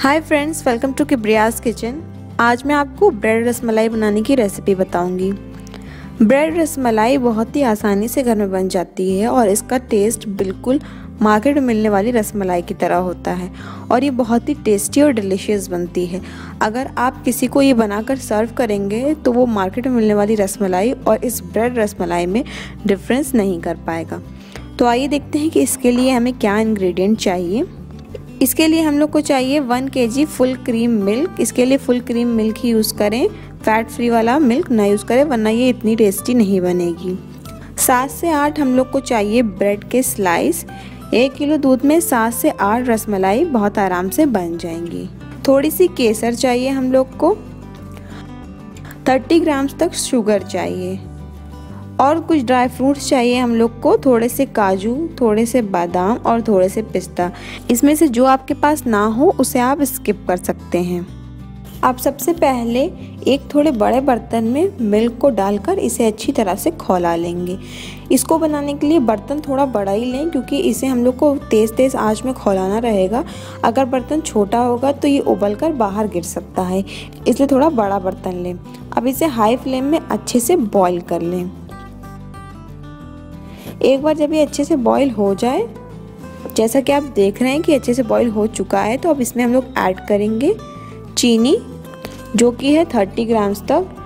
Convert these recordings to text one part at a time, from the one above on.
Hi friends welcome to Kibriya's kitchen आज मैं आपको ब्रेड रसमलाई बनाने की रेसिपी बताऊँगी। ब्रेड रसमलाई बहुत ही आसानी से घर में बन जाती है और इसका टेस्ट बिल्कुल मार्केट में मिलने वाली रसमलाई की तरह होता है और ये बहुत ही टेस्टी और डिलीशियस बनती है। अगर आप किसी को ये बनाकर सर्व करेंगे तो वो मार्केट में मिलने वाली रसमलाई और इस ब्रेड रसमलाई में डिफरेंस नहीं कर पाएगा। तो आइए देखते हैं कि इसके लिए हमें क्या इंग्रेडिएंट चाहिए। इसके लिए हम लोग को चाहिए वन के जी फुल क्रीम मिल्क इसके लिए फुल क्रीम मिल्क ही यूज़ करें। फैट फ्री वाला मिल्क ना यूज़ करें, वरना ये इतनी टेस्टी नहीं बनेगी। सात से आठ हम लोग को चाहिए ब्रेड के स्लाइस एक किलो दूध में सात से आठ रसमलाई बहुत आराम से बन जाएँगी। थोड़ी सी केसर चाहिए हम लोग को। थर्टी ग्राम्स तक शुगर चाहिए। और कुछ ड्राई फ्रूट्स चाहिए हम लोग को, थोड़े से काजू, थोड़े से बादाम और थोड़े से पिस्ता। इसमें से जो आपके पास ना हो, उसे आप स्किप कर सकते हैं। आप सबसे पहले एक थोड़े बड़े बर्तन में मिल्क को डालकर इसे अच्छी तरह से खौला लेंगे। इसको बनाने के लिए बर्तन थोड़ा बड़ा ही लें, क्योंकि इसे हम लोग को तेज़ तेज़ आँच में खौलाना रहेगा। अगर बर्तन छोटा होगा तो ये उबल कर बाहर गिर सकता है। इसलिए थोड़ा बड़ा बर्तन लें। अब इसे हाई फ्लेम में अच्छे से बॉईल कर लें। एक बार जब ये अच्छे से बॉईल हो जाए, जैसा कि आप देख रहे हैं कि अच्छे से बॉईल हो चुका है तो अब इसमें हम लोग ऐड करेंगे चीनी, जो कि है थर्टी ग्राम्स तक।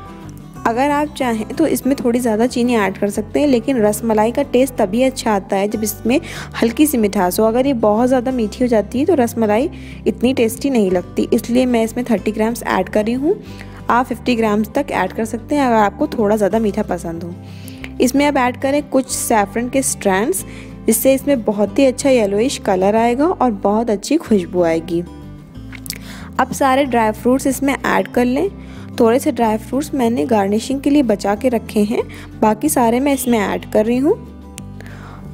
अगर आप चाहें तो इसमें थोड़ी ज़्यादा चीनी ऐड कर सकते हैं, लेकिन रसमलाई का टेस्ट तभी अच्छा आता है जब इसमें हल्की सी मिठास हो। अगर ये बहुत ज़्यादा मीठी हो जाती है तो रसमलाई इतनी टेस्टी नहीं लगती, इसलिए मैं इसमें थर्टी ग्राम्स ऐड कर रही हूँ। आप फिफ्टी ग्राम्स तक ऐड कर सकते हैं, अगर आपको थोड़ा ज़्यादा मीठा पसंद हो। इसमें अब ऐड करें कुछ सैफरन के स्ट्रैंड्स जिससे इसमें बहुत ही अच्छा येलोइश कलर आएगा और बहुत अच्छी खुशबू आएगी। अब सारे ड्राई फ्रूट्स इसमें ऐड कर लें। थोड़े से ड्राई फ्रूट्स मैंने गार्निशिंग के लिए बचा के रखे हैं। बाकी सारे मैं इसमें ऐड कर रही हूँ।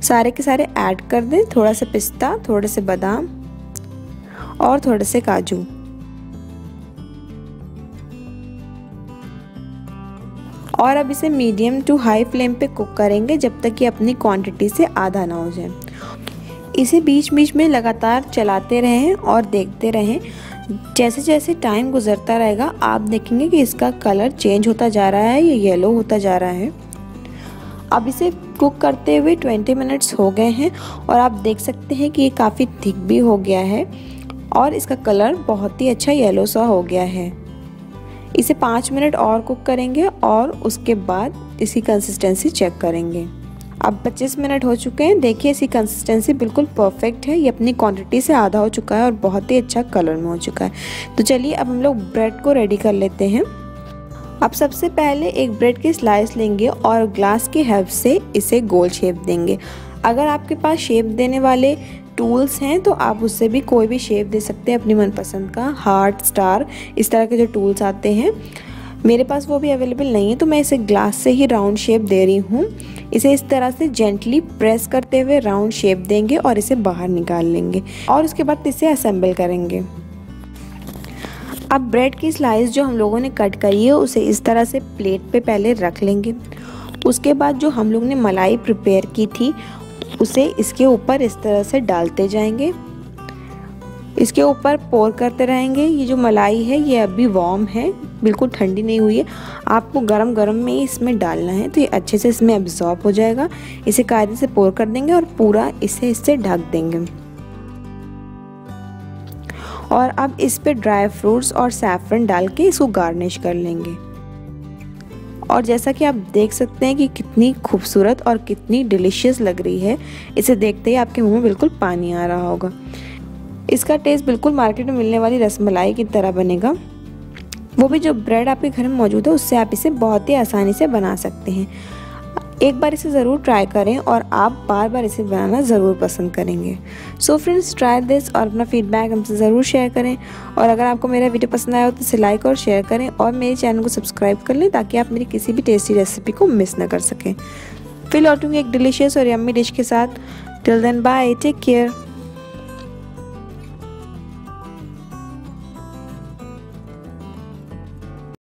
सारे के सारे ऐड कर दें। थोड़ा सा पिस्ता, थोड़े से बादाम और थोड़े से काजू। और अब इसे मीडियम टू हाई फ्लेम पे कुक करेंगे जब तक कि अपनी क्वांटिटी से आधा ना हो जाए। इसे बीच बीच में लगातार चलाते रहें और देखते रहें। जैसे जैसे टाइम गुजरता रहेगा, आप देखेंगे कि इसका कलर चेंज होता जा रहा है, या येलो होता जा रहा है। अब इसे कुक करते हुए 20 मिनट्स हो गए हैं और आप देख सकते हैं कि ये काफ़ी थिक भी हो गया है और इसका कलर बहुत ही अच्छा येलो सा हो गया है। इसे पाँच मिनट और कुक करेंगे और उसके बाद इसकी कंसिस्टेंसी चेक करेंगे। अब 25 मिनट हो चुके हैं। देखिए इसकी कंसिस्टेंसी बिल्कुल परफेक्ट है। ये अपनी क्वांटिटी से आधा हो चुका है और बहुत ही अच्छा कलर में हो चुका है। तो चलिए, अब हम लोग ब्रेड को रेडी कर लेते हैं। अब सबसे पहले एक ब्रेड की स्लाइस लेंगे और ग्लास की हेल्प से इसे गोल शेप देंगे। अगर आपके पास शेप देने वाले टूल्स हैं तो आप उससे भी कोई भी शेप दे सकते हैं अपनी मनपसंद का हार्ट स्टार इस तरह के जो टूल्स आते हैं। मेरे पास वो भी अवेलेबल नहीं है तो मैं इसे ग्लास से ही राउंड शेप दे रही हूँ। इसे इस तरह से जेंटली प्रेस करते हुए राउंड शेप देंगे और इसे बाहर निकाल लेंगे और उसके बाद इसे असेंबल करेंगे। अब ब्रेड की स्लाइस जो हम लोगों ने कट करी है, उसे इस तरह से प्लेट पे पहले रख लेंगे। उसके बाद जो हम लोग ने मलाई प्रिपेयर की थी, उसे इसके ऊपर इस तरह से डालते जाएँगे। इसके ऊपर पोर करते रहेंगे। ये जो मलाई है, ये अभी वार्म है, बिल्कुल ठंडी नहीं हुई है। आपको गरम गरम में ही इसमें डालना है तो ये अच्छे से इसमें एब्जॉर्ब हो जाएगा। इसे कायदे से पोर कर देंगे और पूरा इसे इससे ढक देंगे। और अब इस पे ड्राई फ्रूट्स और सैफरन डाल के इसको गार्निश कर लेंगे। और जैसा कि आप देख सकते हैं कि कितनी खूबसूरत और कितनी डिलीशियस लग रही है। इसे देखते ही आपके मुँह में बिल्कुल पानी आ रहा होगा। इसका टेस्ट बिल्कुल मार्केट में मिलने वाली रसमलाई की तरह बनेगा। वो भी जो ब्रेड आपके घर में मौजूद है, उससे आप इसे बहुत ही आसानी से बना सकते हैं। एक बार इसे ज़रूर ट्राई करें और आप बार बार इसे बनाना ज़रूर पसंद करेंगे। सो फ्रेंड्स ट्राई दिस और अपना फीडबैक हमसे ज़रूर शेयर करें। और अगर आपको मेरा वीडियो पसंद आया हो तो इसे लाइक और शेयर करें और मेरे चैनल को सब्सक्राइब कर लें ताकि आप मेरी किसी भी टेस्टी रेसिपी को मिस ना कर सकें। फिर लौटूँगी एक डिलीशियस और यम्मी डिश के साथ। Till then bye take care